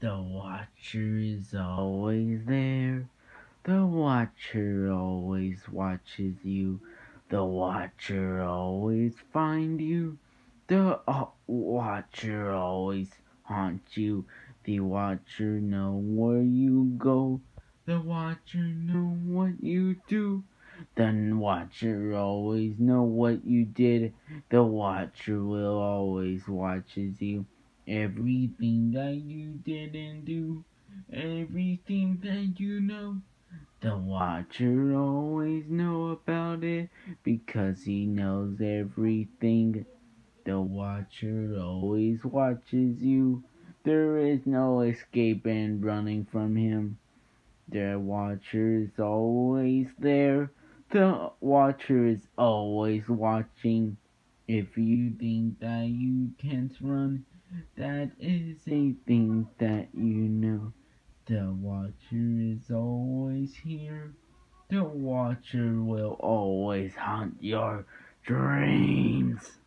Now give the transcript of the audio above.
The watcher is always there. The watcher always watches you. The watcher always find you. The uh, watcher always haunts you. The watcher know where you go. The watcher know what you do. The watcher always know what you did. The watcher will always watches you. Everything that you didn't do. Everything that you know. The watcher always know about it because he knows everything. The watcher always watches you. There is no escape and running from him. The watcher is always there. The watcher is always watching. If you think that you can't run, that is a thing that you know. The watcher is always here. The watcher will always haunt your dreams.